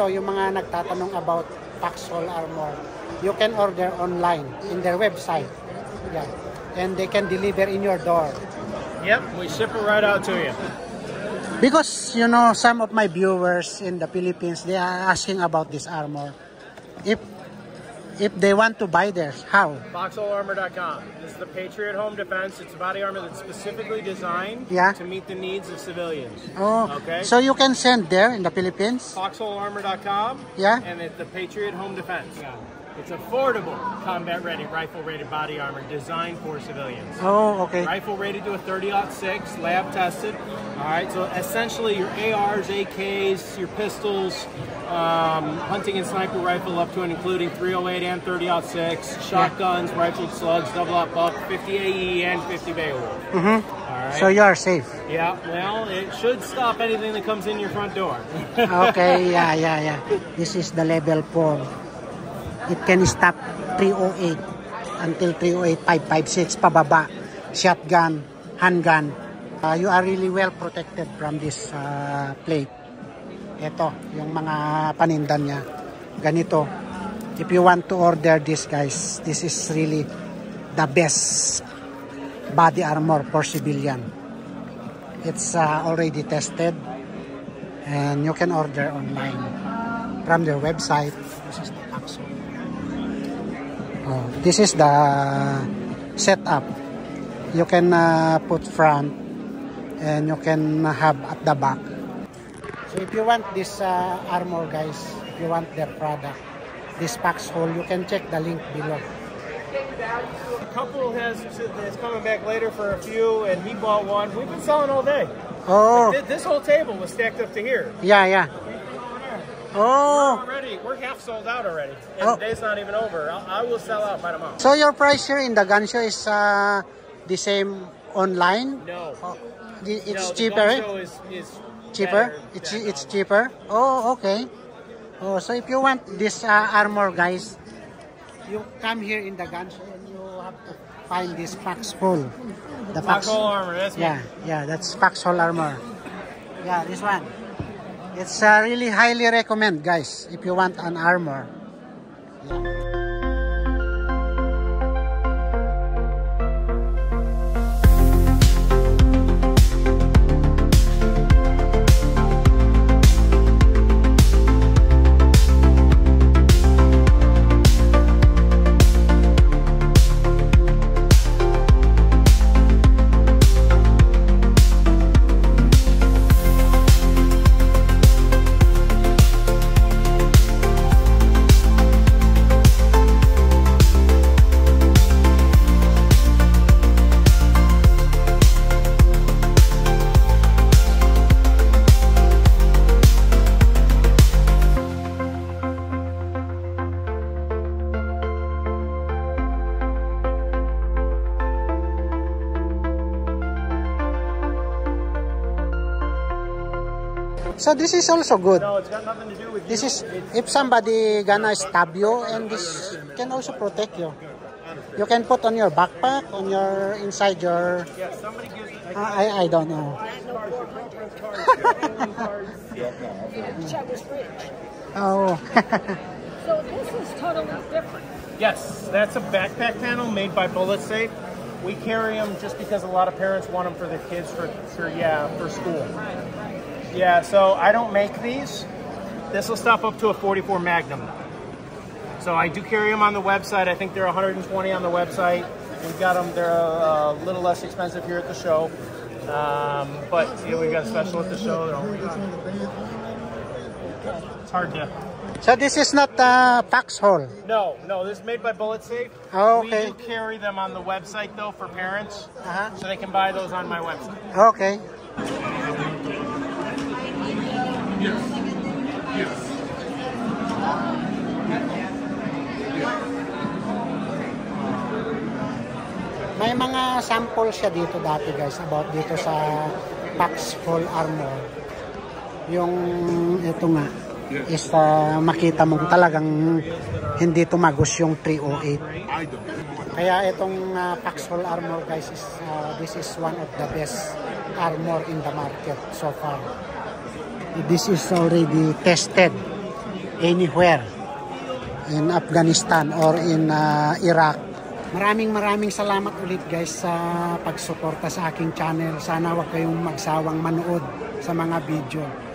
ito, yung mga nagtatanong about Paxol Armor, you can order online in their website. Yeah. And they can deliver in your door. Yep, we ship it right out to you. Because, you know, some of my viewers in the Philippines, they are asking about this armor. If if they want to buy theirs, how? Foxholearmor.com. This is the Patriot Home Defense. It's a body armor that's specifically designed Yeah. to meet the needs of civilians. Oh, Okay. so you can send there in the Philippines? Foxholearmor.com. Yeah. And it's the Patriot Home Defense. It's affordable, combat-ready, rifle-rated body armor designed for civilians. Oh, okay. Rifle rated to a 30-06, lab tested. All right, so essentially your ARs, AKs, your pistols, um, hunting and sniper rifle up to and including 308 and 30-06, shotguns, rifled slugs, double up buck, 50 AE and 50 Beowulf. Mm -hmm. All right. So you are safe. yeah, well, it should stop anything that comes in your front door. Okay, yeah, yeah, yeah. This is the level 4. It can stop 308 until 308, 556 pababa. Shotgun, handgun. Uh, you are really well protected from this uh, plate. Ito, yung mga panindan niya. Ganito. If you want to order this guys, this is really the best body armor for civilian. It's uh, already tested and you can order online from their website. This is the. Oh, this is the setup. You can uh, put front and you can have at the back. So if you want this uh, armor guys, if you want their product, this Pax hole, you can check the link below. A couple has is coming back later for a few, and he bought one. We've been selling all day. Oh, Th- This whole table was stacked up to here. yeah, yeah. We're Oh, already, we're half sold out already, and Oh. the day's not even over. I, I will sell out by tomorrow. so your price here in the gun show is uh, the same online? No, Oh, the- no, it's the cheaper, gun eh? show is, is cheaper it's it's cheaper oh okay oh so if you want this uh, armor guys you come here in the gun show and you have to find this pax hole the pax Foxhole armor. That's me. yeah yeah that's pax hole armor yeah this one it's uh, really highly recommend guys if you want an armor so this is also good No, it's got nothing to do with this you. is if somebody gonna stab you and this can also protect you you can put on your backpack on your inside your Yeah, somebody gives. I, I, I don't know oh So this is totally different. yes, that's a backpack panel made by BulletSafe. We carry them just because a lot of parents want them for their kids for, for yeah for school. Yeah, so I don't make these. This will stop up to a 44 Magnum. So I do carry them on the website. I think they're 120 on the website. We've got them. They're a, little less expensive here at the show. Um, but you know, we've got a special at the show. They're only, it's hard to. So this is not a pax hole. No, no, this is made by BulletSafe. Oh, We okay. do carry them on the website though for parents, Uh-huh. so they can buy those on my website. Okay. May mga sample siya dito dati guys about dito sa Pax Full Armor. Yung ito nga is uh, makita mo talagang hindi tumagos yung 308. Kaya itong uh, Pax Full Armor guys is uh, this is one of the best armor in the market so far. This is already tested anywhere in Afghanistan or in uh, Iraq. Maraming maraming salamat ulit guys sa pagsuporta sa aking channel. Sana wag kayong magsawang manood sa mga video.